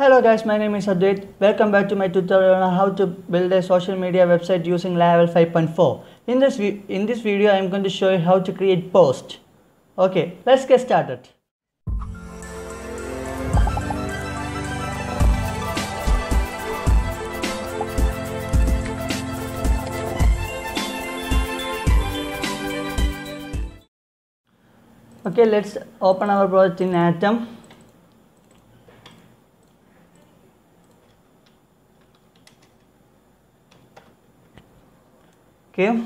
Hello guys, my name is Advaith. Welcome back to my tutorial on how to build a social media website using Laravel 5.4. In this in this video, I am going to show you how to create post. Okay, let's get started. Okay, let's open our project in Atom. Okay.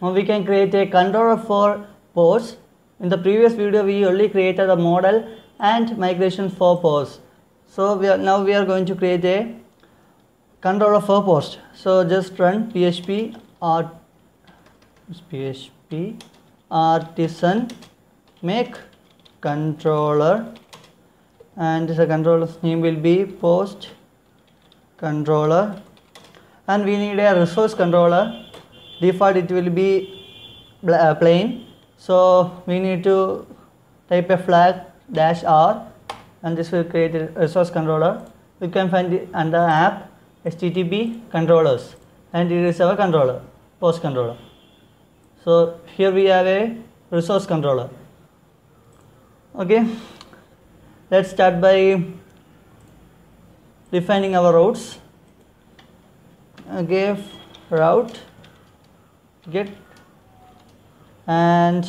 Now we can create a controller for posts in the previous video we only created a model and migration for posts so we are now we are going to create a controller for post so just run php art php artisan. Make controller. And the controller's name will be post controller. And we need a resource controller default it will be uh, plain. So we need to type a flag dash r and this will create a resource controller. You can find it under app http controllers and it is our controller post controller. So here we have a resource controller. Okay. Let's start by defining our routes. Okay route get and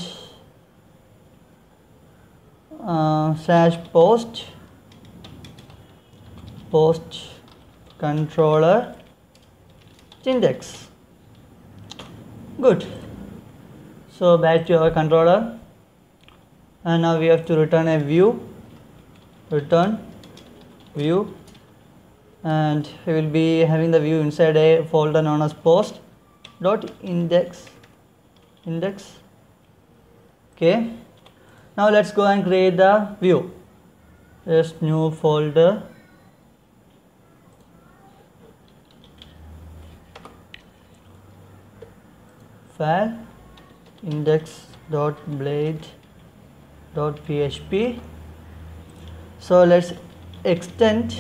uh, slash post post controller index good. So back to our controller. And now we have to return a view. Return view. And we will be having the view inside a folder known as post dot index index okay. Now let's go and create the view. Just new folder. File index dot blade dot php. So let's extend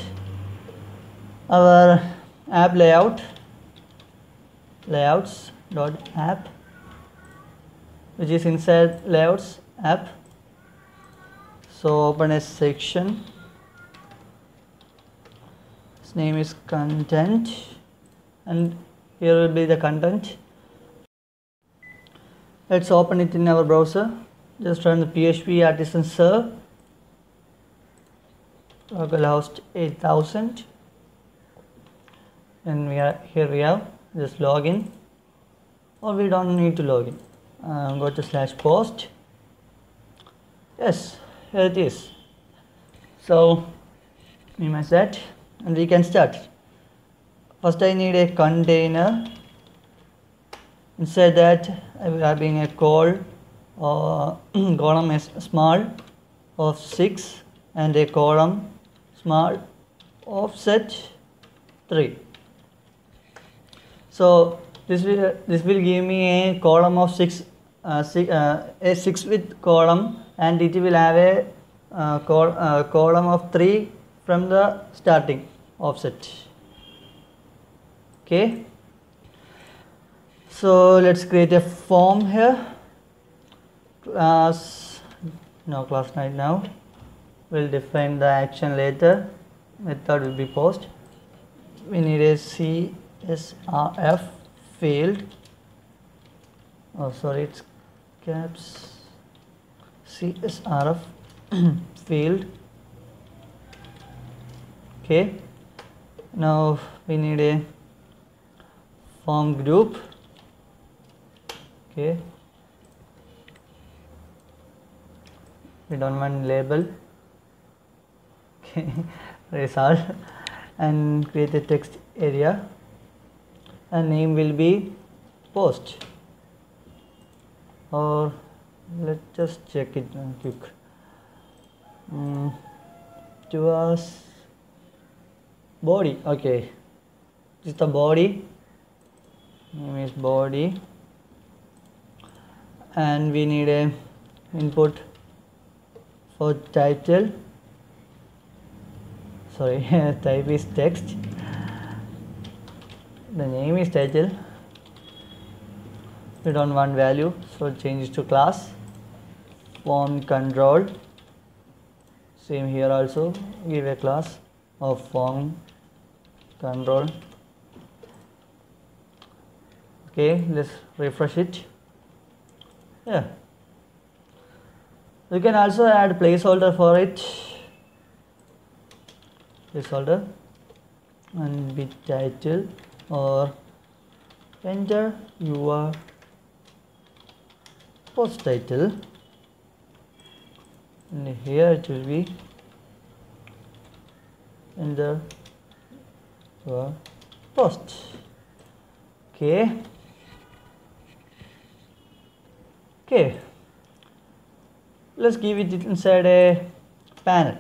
our app layout layouts dot app which is inside layouts app. So open a section. Its name is content and here will be the content. Let's open it in our browser. Just run the php artisan serve localhost 8000 and we are here we have just login or we don't need to log in. Uh, go to slash post. Yes here it is. So minimize that and we can start. First I need a container. Inside that I will having a call or column is small of 6 and a column small offset 3 so this will this will give me a column of six, uh, six uh, a six with column and it will have a uh, col uh, column of three from the starting offset. Okay. So let's create a form here. Class no class right now. We'll define the action later. Method will be post. We need a c srf field oh sorry it's caps. Csrf field okay. Now we need a form group. Okay. We don't want label. Okay. All and create a text area and name will be post. Or let's just check it quick. Mm, to us body okay. This is the body. Name is body. And we need a input for title. Sorry type is text the name is title we don't want value so change it to class. Form control same here also. Give a class of form control okay let's refresh it. Yeah. You can also add placeholder for it. Placeholder. And be title or enter your post title. And here it will be enter your post. Okay. Okay. Let's give it inside a panel.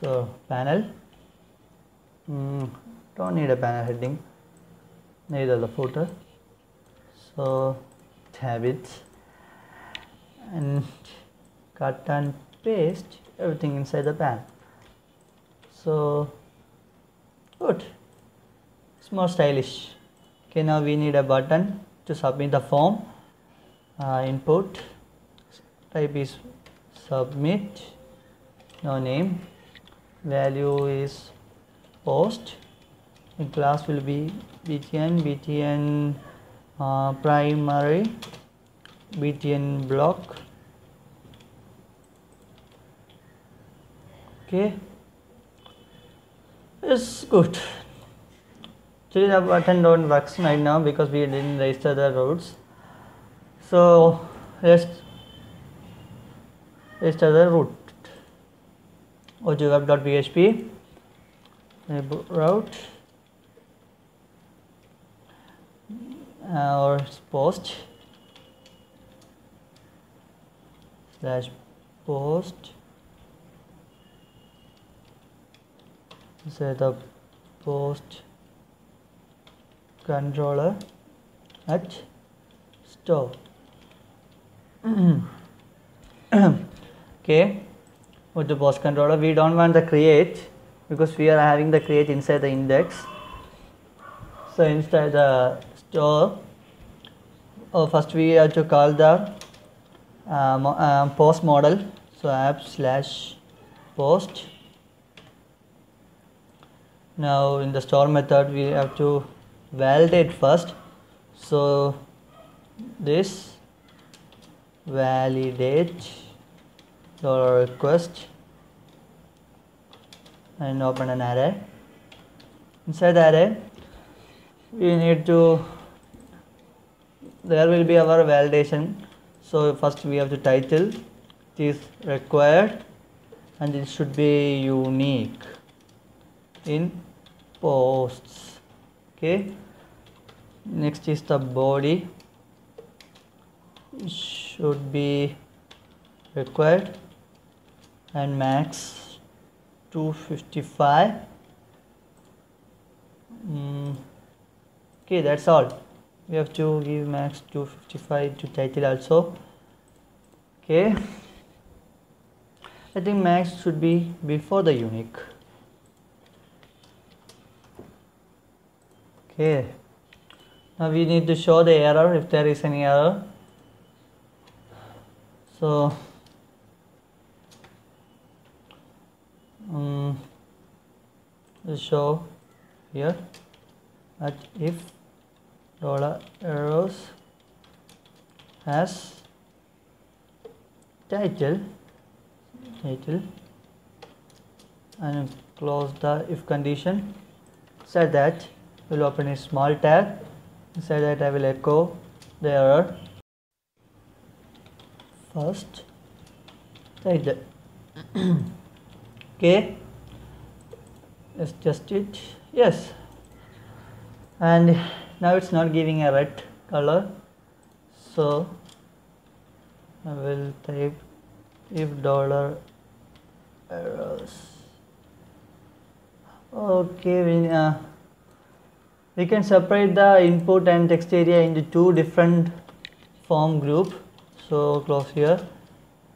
So panel. Mm, don't need a panel heading neither the footer. So tab it. And cut and paste everything inside the pan. So good. It's more stylish. Okay now we need a button to submit the form uh, input. Type is submit. No name. Value is post the class will be btn btn uh, primary btn block. Okay. It's good. Actually the button don't works right now because we didn't register the routes so let's register the root ojweb.php route or post. Slash post. Set up post controller at store. Okay. With the post controller we don't want the create because we are having the create inside the index. So inside the uh, store oh, first we have to call the uh, uh, post model so app slash post. Now in the store method we have to validate first. So this validate your request and open an array. Inside array we need to there will be our validation. So first we have to title. This required and it should be unique in posts. Okay. Next is the body. Should be required. And max 255 mm, okay that's all we have to give max 255 to title also. Okay. I think max should be before the unique. Okay. Now we need to show the error if there is any error. So um, show here. That if dollar errors has title title and close the if condition. Said that will open a small tab. Inside that I will echo the error. First title. Okay. Let's test it. Yes. And now it's not giving a red color. So I will type if dollar errors okay we, uh, we can separate the input and text area into two different form group. So close here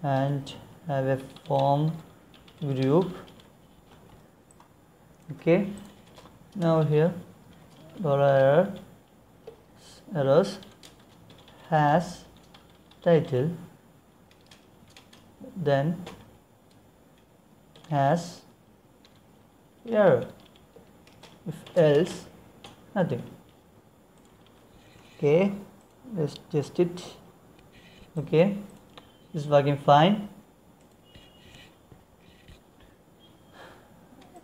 and have a form group. Okay. Now here dollar error errors has title then has error. If else nothing. Okay let's test it. Okay it's working fine.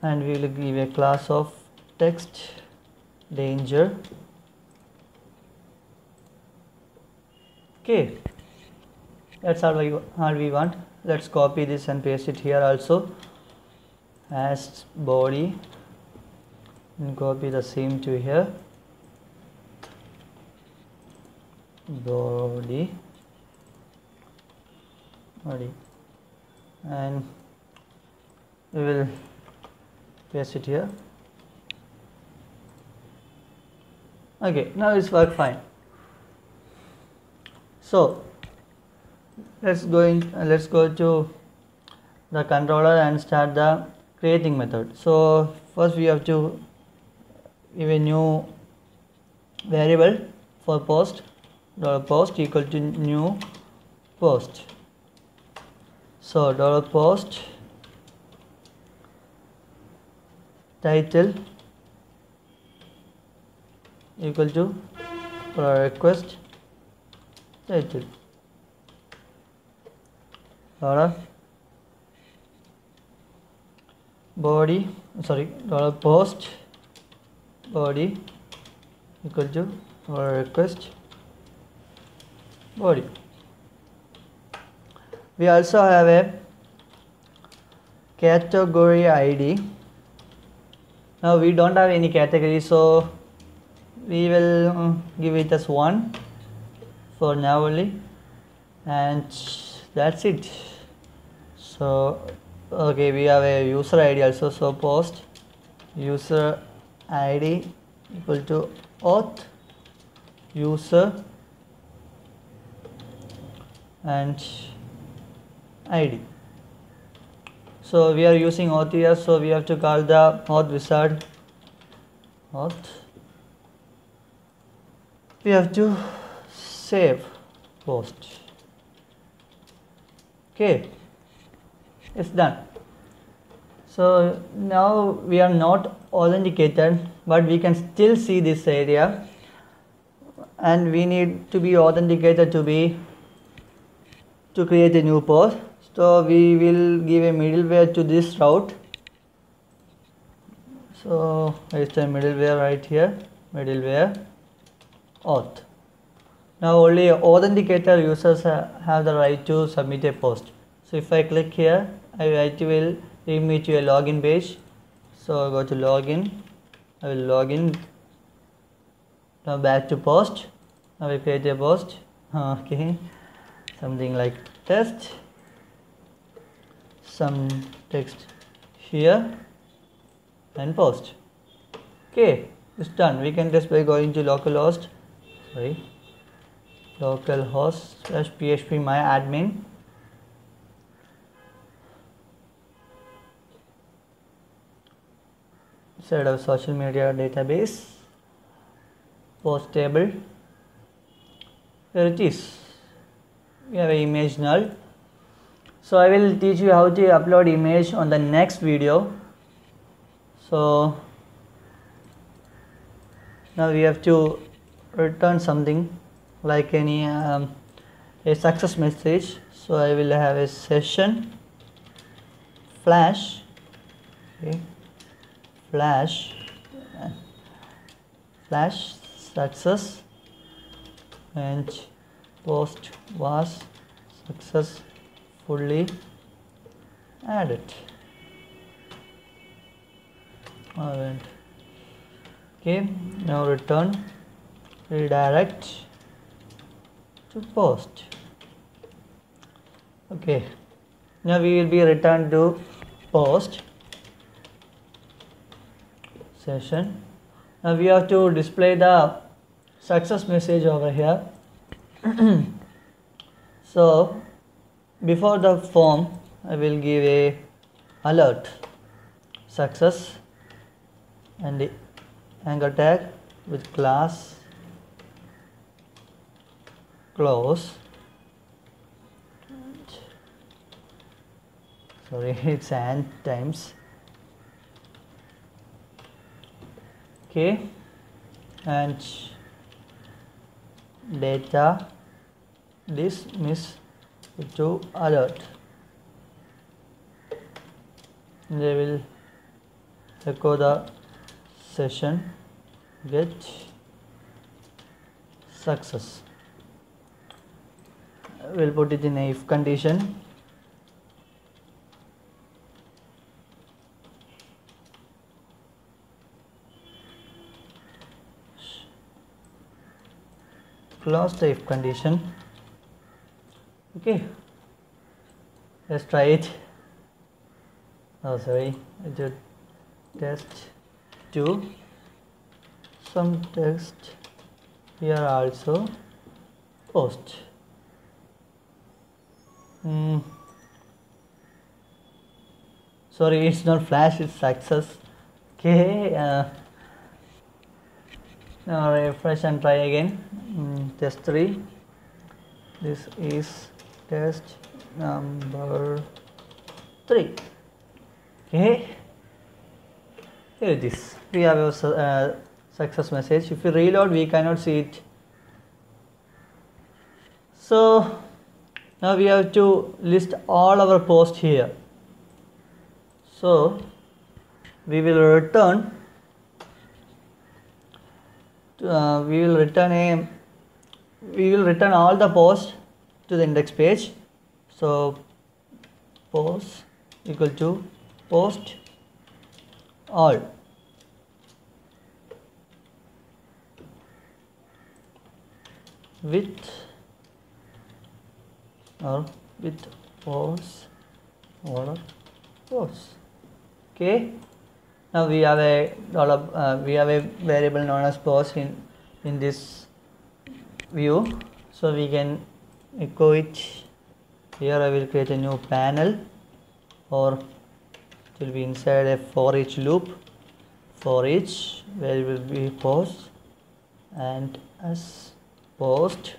And we will give a class of text danger okay. That's all we, all we want. Let's copy this and paste it here also. As body. And copy the same to here. Body. Body. And we will paste it here. Okay. Now it's work fine so let's go in uh, let's go to the controller and start the creating method. So first we have to give a new variable for post. Dollar post equal to new post. So dollar post title equal to request title dollar body. Sorry dollar post. Body. Equal to dollar request. Body. We also have a category id now we don't have any category so we will uh, give it as 1 for now only and that's it. So okay we have a user id also so post user id equal to auth user and id so we are using auth here so we have to call the auth wizard. Auth. We have to save post okay it's done. So now we are not authenticated but we can still see this area. And we need to be authenticated to be to create a new post. So we will give a middleware to this route. So it's a middleware right here middleware auth now only authenticator users have the right to submit a post. So if I click here I, it will lead me to a login page. So I go to login. I will log in now back to post. I will create a post. Okay. Something like test. Some text here. And post. Okay. It's done. We can just by going to localhost. Sorry localhost slash phpMyAdmin. Set of social media database post table here it is we have an image null. So I will teach you how to upload image on the next video. So now we have to return something like any um, a success message. So I will have a session. Flash. Okay. Flash. Flash. Success. And post was successfully added. Event okay. Now return. Redirect to post. Okay. Now we will be returned to post session. Now we have to display the success message over here. So before the form I will give a alert. Success and the anchor tag with class close. Sorry it's and times. Okay. And data this miss to alert. They will echo the session get success we'll put it in a if condition. Close the if condition. Okay. Let's try it. Oh sorry. I did test 2 some text here also. Post Hmm. sorry it's not flash it's success. Okay uh, now refresh and try again. Mm, test 3 this is test number 3 okay. Here it is. We have a uh, success message. If we reload we cannot see it. So now we have to list all our posts here. So we will return uh, we will return a we will return all the posts to the index page. So post equal to post all. With or with post order post okay? Now we have a dollar uh, we have a variable known as post in in this view. So we can echo it. Here I will create a new panel or it will be inside a for each loop. For each where it will be post and as post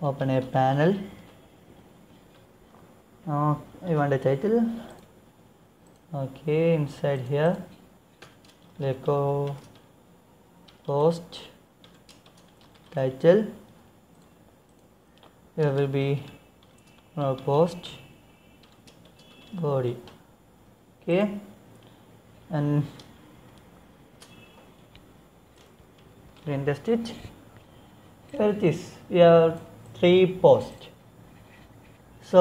open a panel. Now you want a title? Okay inside here. Leco post. Title. There will be post. Body. Okay. And print the stitch. Here it is we are 3 post. so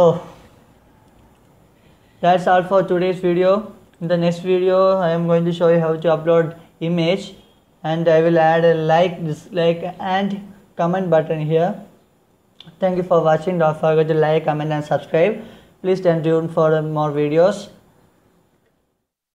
that's all for today's video. In the next video i am going to show you how to upload image and i will add a like dislike and comment button here. Thank you for watching. Don't forget to like comment and subscribe. Please stay tuned for more videos.